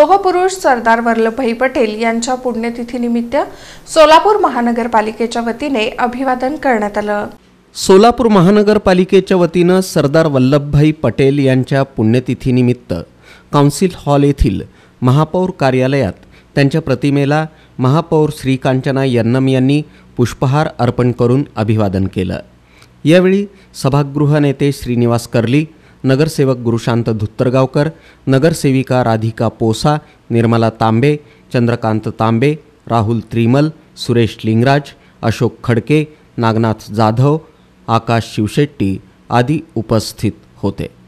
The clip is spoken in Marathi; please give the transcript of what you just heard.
लोहपुरुष सरदार वल्लभभाई पटेल यांच्या पुण्यतिथीनिमित्त सोलापूर महानगरपालिकेच्या वतीने अभिवादन करण्यात आलं. सोलापूर महानगरपालिकेच्या वतीनं सरदार वल्लभभाई पटेल यांच्या पुण्यतिथीनिमित्त काउन्सिल हॉल येथील महापौर कार्यालयात त्यांच्या प्रतिमेला महापौर श्रीकांचना यन्नम यांनी पुष्पहार अर्पण करून अभिवादन केलं. यावेळी सभागृह नेते श्रीनिवास कर्ली नगरसेवक गुरुशांत धुत्तरगावकर नगरसेविका राधिका पोसा निर्मला तांबे चंद्रकांत तांबे राहुल त्रिमल सुरेश लिंगराज अशोक खडके नागनाथ जाधव आकाश शिवशेट्टी आदी उपस्थित होते.